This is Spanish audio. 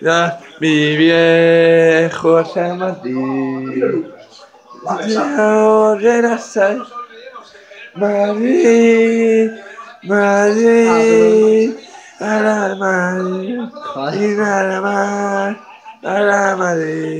Ya, mi viejo San Martín. Madrid, Madrid, a la Madrid, y la más, a la Madrid.